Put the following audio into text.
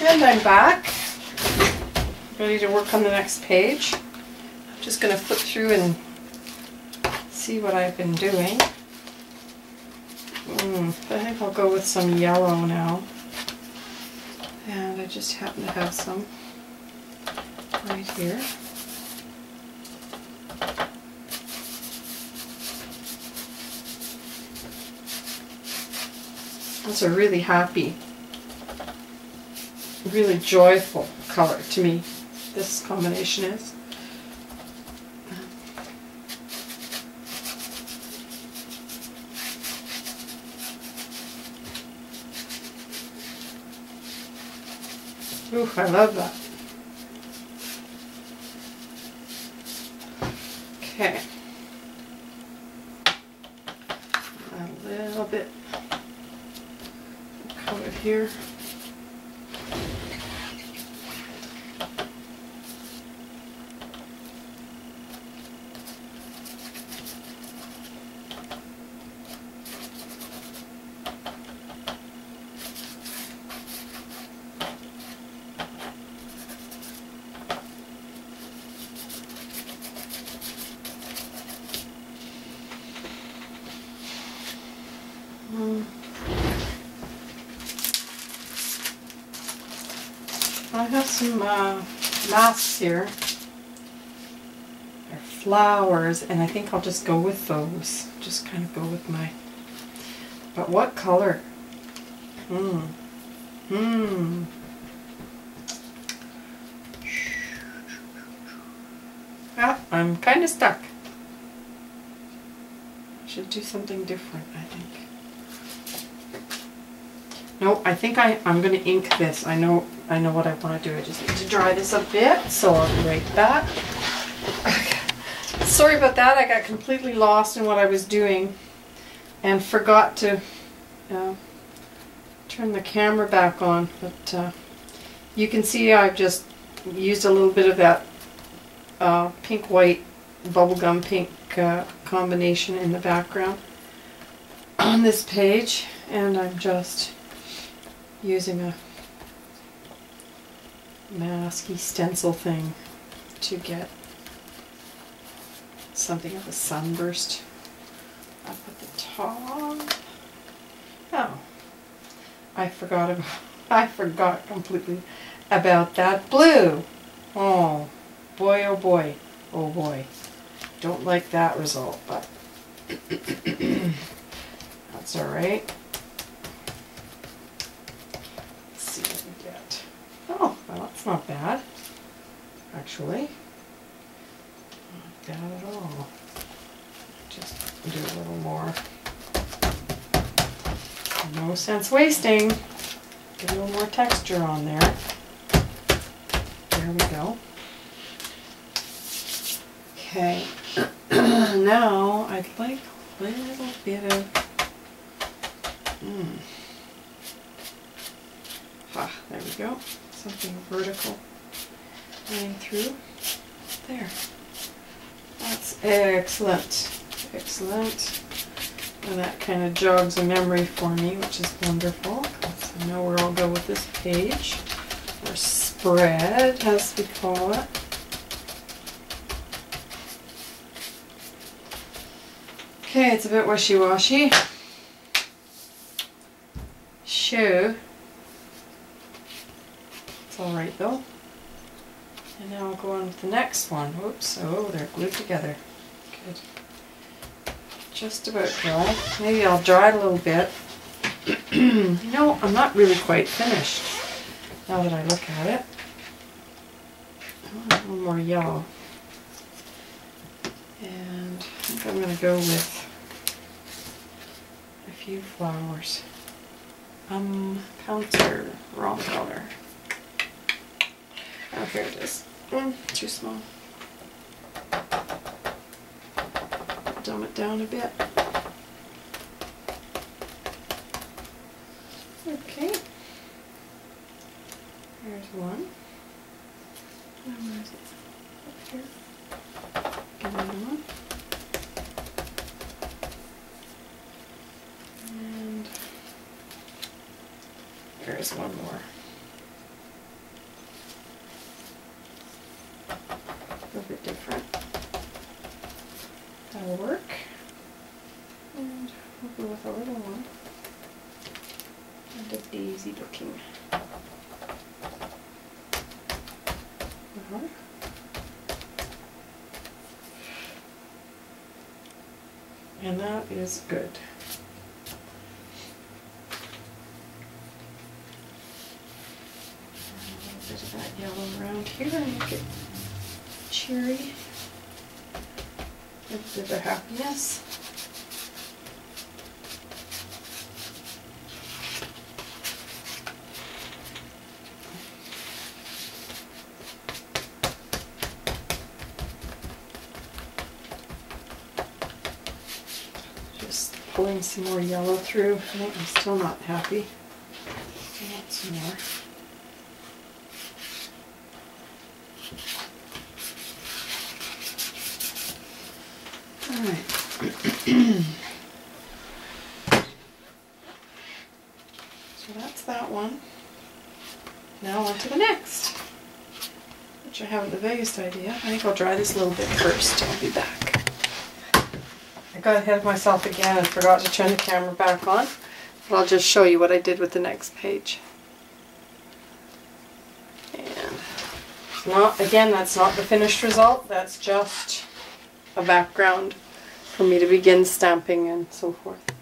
And I'm back, ready to work on the next page. I'm just going to flip through and see what I've been doing. Mm, I think I'll go with some yellow now. And I just happen to have some right here. That's a really happy, really joyful color to me, this combination is. Ooh, I love that. Okay. A little bit of color here. I have some uh, masks here. They're flowers, and I think I'll just go with those. Just kind of go with my. But what color? Hmm. Hmm. Yeah, I'm kind of stuck. Should do something different, I think. No, I think I, I'm going to ink this. I know I know what I want to do. I just need to dry this a bit, so I'll be right back. Sorry about that. I got completely lost in what I was doing and forgot to uh, turn the camera back on. But uh, you can see I've just used a little bit of that uh, pink-white bubblegum pink uh, combination in the background on this page and I'm just using a masky stencil thing to get something of a sunburst up at the top. Oh, I forgot about, I forgot completely about that blue. Oh, boy, oh boy, oh boy. Don't like that result, but that's alright. Oh, that's not bad, actually. Not bad at all. Just do a little more. No sense wasting. Get a little more texture on there. There we go. Okay, now I'd like a little bit of, mm. Ah, there we go something vertical running through. There. That's excellent. Excellent. And that kind of jogs a memory for me, which is wonderful. So I know where I'll go with this page. Or spread, as we call it. Okay, it's a bit wishy-washy. Show alright though. And now I'll go on with the next one. Whoops, oh, they're glued together. Good. Just about dry. Maybe I'll dry it a little bit. you know, I'm not really quite finished now that I look at it. a little more yellow. And I think I'm going to go with a few flowers. Um, Pouncer, wrong color. Oh, here it is. Mm, too small. Dumb it down a bit. Okay. Here's one. And where is it? Up here. Another one. And there's one more. We'll with a little one. And a daisy looking. Uh-huh. And that is good. Bit of that yellow around here and make it cheery. A bit of happiness. Just pulling some more yellow through. I'm still not happy. I want some more. Alright. So that's that one. Now on to the next. Which I haven't the vaguest idea. I think I'll dry this a little bit first. I'll be back. Got ahead of myself again and forgot to turn the camera back on. But I'll just show you what I did with the next page. And not again that's not the finished result, that's just a background for me to begin stamping and so forth.